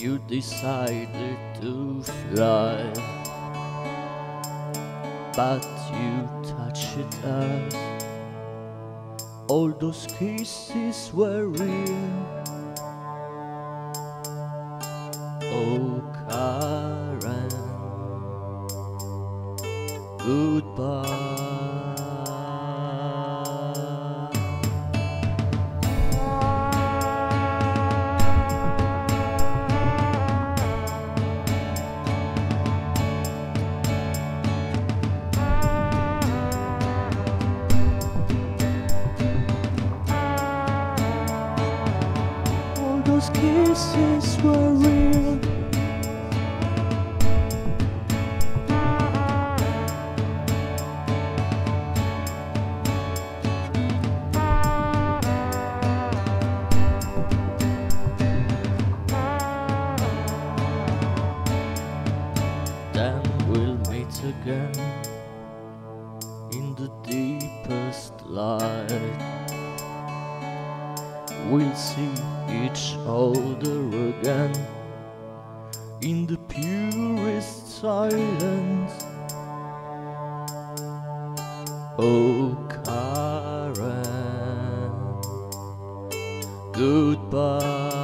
you decided to fly, but you touched us. All those kisses were real. Oh, those kisses were real. Then we'll meet again in the deepest light. We'll see each other again in the purest silence. Oh, Karen, goodbye.